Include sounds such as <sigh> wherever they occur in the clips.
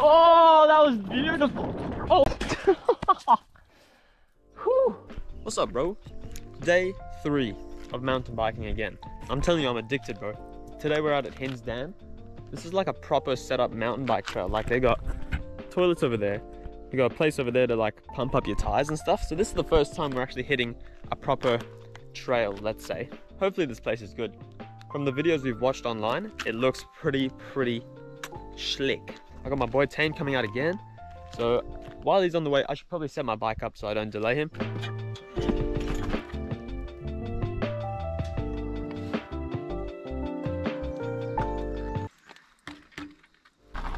Oh, that was beautiful. Oh. <laughs> Whew. What's up, bro? Day three of mountain biking again. I'm telling you, I'm addicted, bro. Today we're out at Hinze Dam. This is like a proper setup mountain bike trail. Like they got toilets over there. You got a place over there to like pump up your tires and stuff. So this is the first time we're actually hitting a proper trail, let's say. Hopefully this place is good. From the videos we've watched online, it looks pretty, pretty slick. I got my boy Tane coming out again. So while he's on the way, I should probably set my bike up so I don't delay him.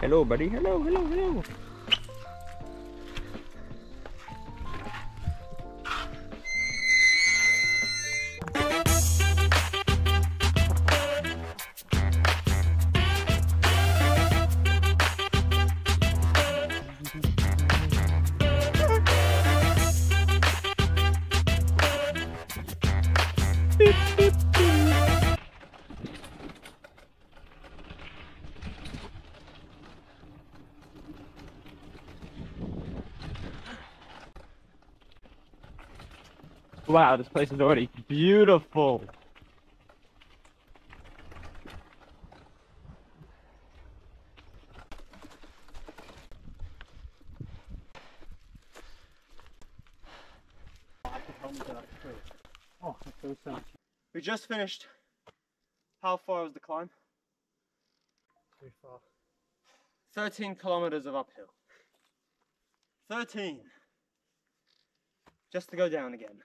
Hello, buddy. Hello, hello, hello. Wow, this place is already beautiful. We just finished. How far was the climb? Too far. 13 kilometers of uphill. 13. Just to go down again.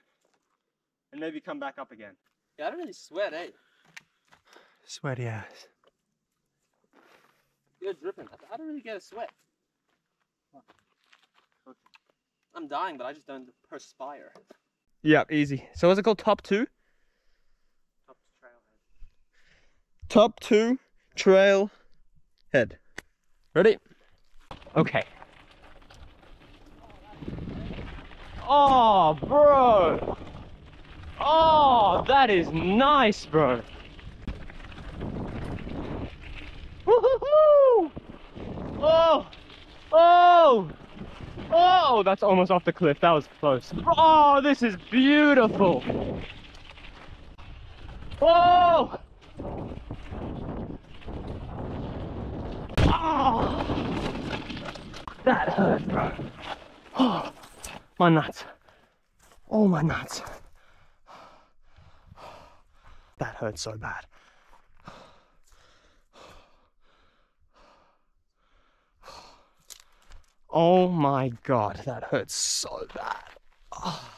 And maybe come back up again. Yeah, I don't really sweat, eh? Sweaty ass. You're dripping. I- I don't really get a sweat. I'm dying, but I just don't perspire. Yeah, easy. So what's it called? Top two? Top to trailhead. Top two trail head. Ready? Okay. Oh, bro. Oh, that is nice, bro. Woohoo! Oh, oh, oh, that's almost off the cliff. That was close. Oh, this is beautiful. Oh! Oh, that hurt, bro. Oh, my nuts. Oh, my nuts. That hurt so bad. Oh my god, that hurts so bad. Oh.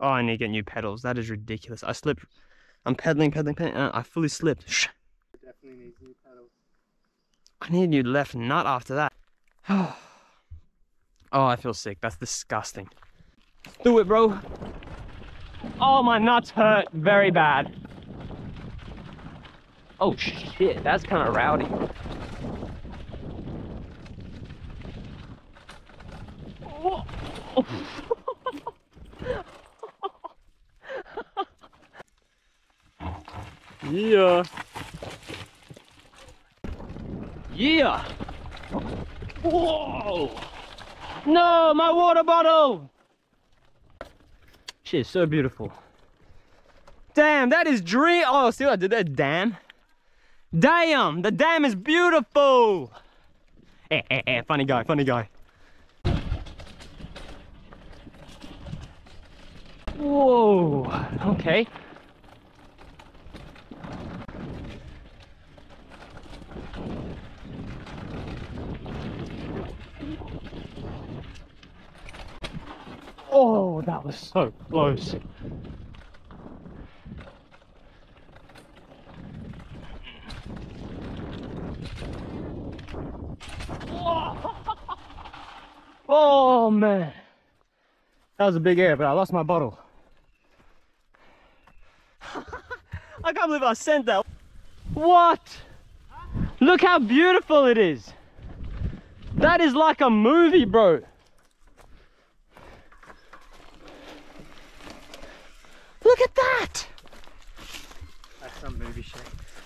Oh, I need to get new pedals. That is ridiculous. I slipped. I'm pedaling, pedaling, pedaling. and I fully slipped. Shh. Definitely needs new pedals. I need a new left nut after that. <sighs> oh, I feel sick. That's disgusting. Do it, bro. Oh, my nuts hurt very bad. Oh shit, that's kind of rowdy. Yeah. Yeah. Whoa. No, my water bottle. Shit, so beautiful. Damn, that is dream. Oh, see what I did there? Damn. Damn, the dam is beautiful. Eh, eh, eh, funny guy, funny guy. Whoa, okay. Oh, that was so close. <laughs> Oh man, that was a big air, but I lost my bottle. <laughs> I can't believe I sent that. What? Look how beautiful it is. That is like a movie, bro. Look at that. That's some movie shit.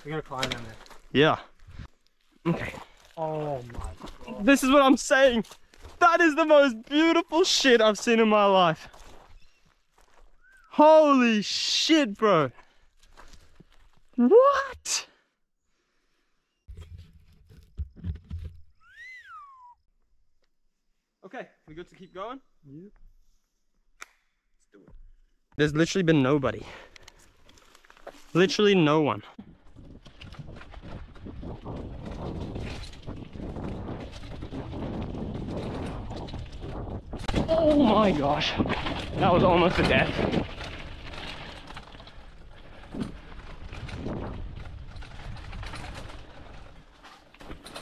We gotta climb down there. Yeah. Okay. Oh my god. This is what I'm saying. That is the most beautiful shit I've seen in my life. Holy shit, bro. What? Okay, we good to keep going? Yep. Let's do it. There's literally been nobody. Literally no one. Oh my gosh. That was almost a death.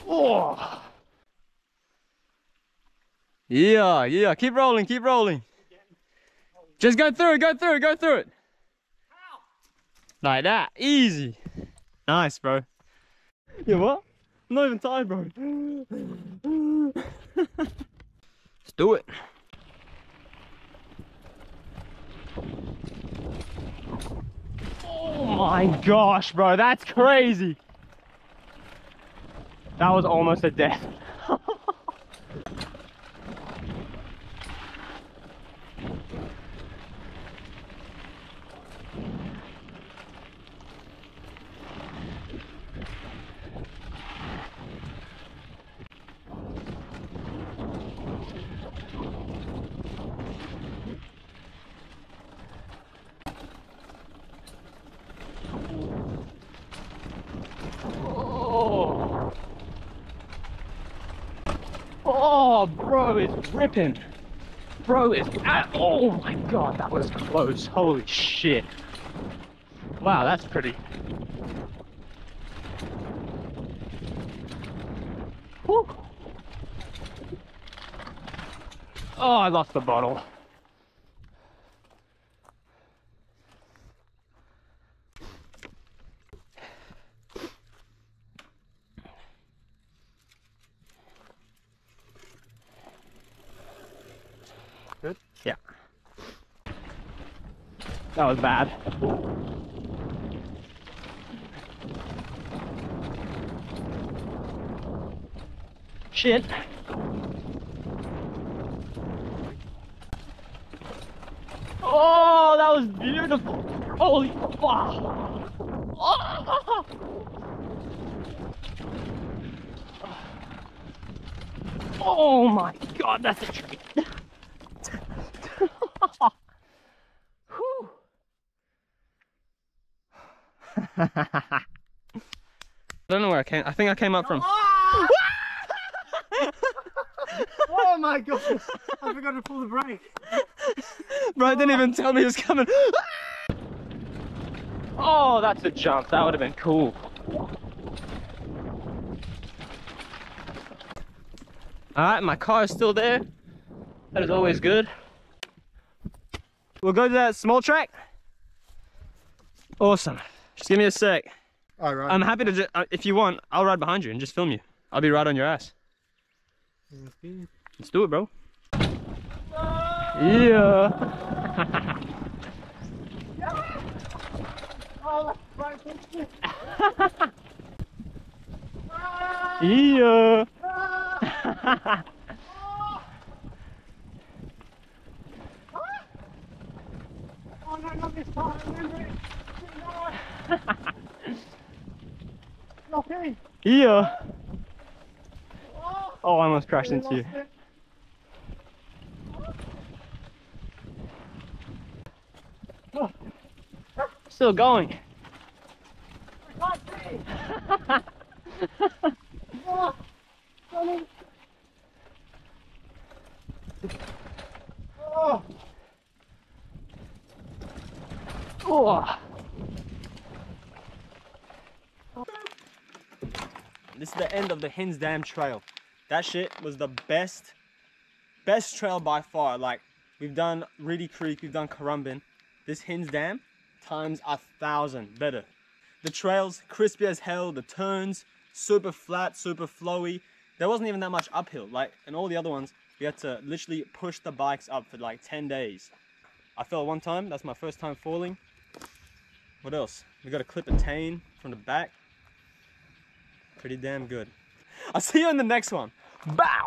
Oh. Yeah, yeah. Keep rolling, keep rolling. Just go through it, go through it, go through it. How? Like that. Easy. Nice, bro. Yeah, what? I'm not even tired, bro. Let's do it. Oh my gosh, bro, that's crazy. That was almost a death. Oh. Oh, bro, it's ripping. Bro, it's. Oh my god, that was close. Holy shit. Wow, that's pretty. Whew. Oh, I lost the bottle. That was bad. Shit. Oh, that was beautiful. Holy fuck. Oh. Oh my god, that's a treat. I don't know where I came. I think I came up from. <laughs> Oh my god! I forgot to pull the brake. Bro, didn't even tell me it was coming. oh, that's a jump. That would have been cool. Alright, my car is still there. That is always good. We'll go to that small track. Awesome. Just give me a sec. All right. I'm happy to, ju- uh, if you want, I'll ride behind you and just film you. I'll be right on your ass. Okay. Let's do it, bro. Yeah. yeah. <laughs> <laughs> Oh no, not this time. Remember it. <laughs> Okay. yeah. Oh, Oh, I almost crashed into you. Still going. <laughs> <laughs> I can't see. Oh, darling. Oh, Oh. This is the end of the Hinze Dam Trail. That shit was the best, best trail by far. Like, we've done Reedy Creek, we've done Currumbin. This Hinze Dam, times a thousand better. The trails, crispy as hell, the turns, super flat, super flowy. There wasn't even that much uphill. Like, in all the other ones, we had to literally push the bikes up for like 10 days. I fell one time, that's my first time falling. What else? We got a clip of tane from the back. Pretty damn good. I'll see you in the next one. Bow.